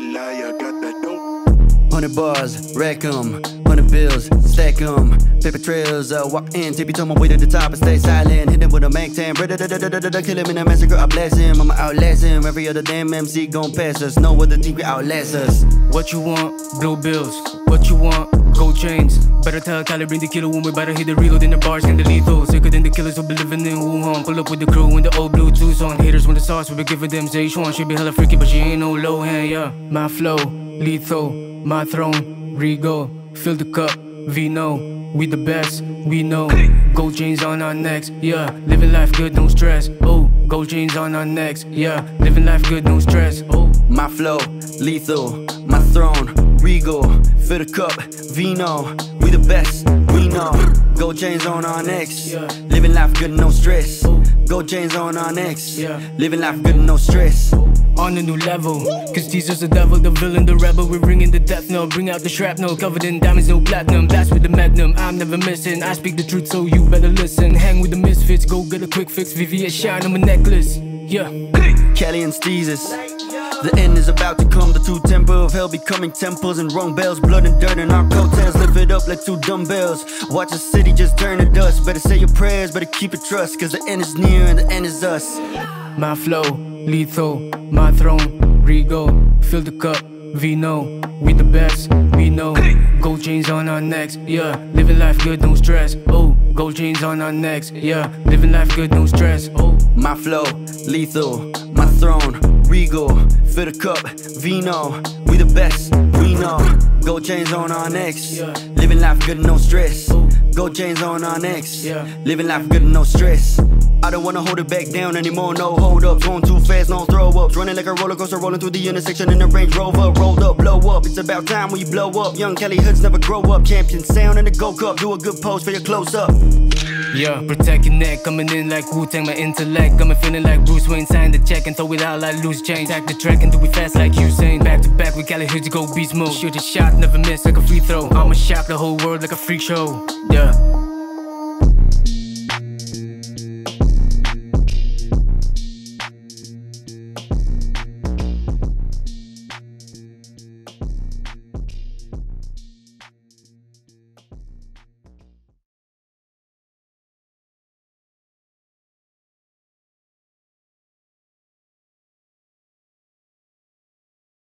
liar, got that dope. Hundred bars, rack 'em, hundred bills, stack 'em. Paper trails, uh, walk in, tippy toe my way to the top and stay silent. Hit him with a Mac 10, da kill him in a massacre, I bless him. I'ma outlast him. Every other damn MC gon' pass us. No other team can outlast us. What you want? Blue bills. What you want? Gold chains. Better tell Kali bring the killer when we better hit the reload in the bars and the lethal. Sicker than the killers who be living in Wuhan. Pull up with the crew in the old blue on. Haters want the sauce, we be giving them Szechuan. She be hella freaky, but she ain't no low hand, yeah. My flow, lethal, my throne, regal. Fill the cup, vino. We the best, we know. Gold chains on our necks, yeah. Living life good, no stress. Oh, gold chains on our necks, yeah. Living life good, no stress. Oh, My flow, lethal, my throne, regal. Fill the cup, vino. We the best, we know. Gold chains on our necks. Yeah. Living life good, no stress. Gold chains on our necks. Yeah. Living life good, no stress. on a new level. Cause Jesus the devil, the villain, the rebel. We're ringing the death knell, bring out the shrapnel. Covered in diamonds, no platinum. Blast with the magnum, I'm never missing. I speak the truth, so you better listen. Hang with the misfits, go get a quick fix. VVS shine on my necklace. Yeah. Kali and Steezus. The end is about to come. The two temper of hell becoming temples and wrong bells. Blood and dirt in our coattails. Lift it up like two dumbbells. Watch the city just turn to dust. Better say your prayers, better keep it trust. Cause the end is near and the end is us. My flow, lethal, my throne, regal. Fill the cup, we know, We the best, we know. Gold chains on our necks, yeah. Living life good, no stress. Oh, gold chains on our necks, yeah. Living life good, no stress. Oh, My flow, lethal. My throne, regal. Fill the cup, vino. We the best, we know. Gold chains on our necks. Living life good, no stress. Gold chains on our necks. Yeah. Living life good, and no stress. I don't wanna hold it back down anymore, no hold ups. Going too fast, no throw ups. Running like a roller coaster, rolling through the intersection in the Range Rover. Rolled up, blow up. It's about time we blow up. Young Kali Hoods never grow up. Champion sound in the Go Cup. Do a good pose for your close up. Yeah, protect your neck, coming in like Wu Tang, my intellect. Coming feeling like Bruce Wayne, sign the check and throw it out like loose change. Attack the track and do it fast like Usain. Back to back with Kali Hoods, you go beast mode. Shoot a shot, never miss like a free throw. I'ma shock the whole world like a freak show. Yeah. Мира